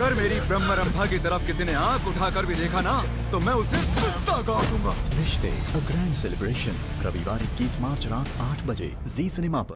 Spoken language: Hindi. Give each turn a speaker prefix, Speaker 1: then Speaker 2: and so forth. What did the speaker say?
Speaker 1: अगर मेरी ब्रह्मरंभा की तरफ़ किसी ने आँख उठाकर भी देखा ना तो मैं उसे सुत्ता दूँगा।
Speaker 2: रिश्ते अ ग्रैंड सेलिब्रेशन रविवार 21 मार्च रात 8 बजे जी सिनेमा पर।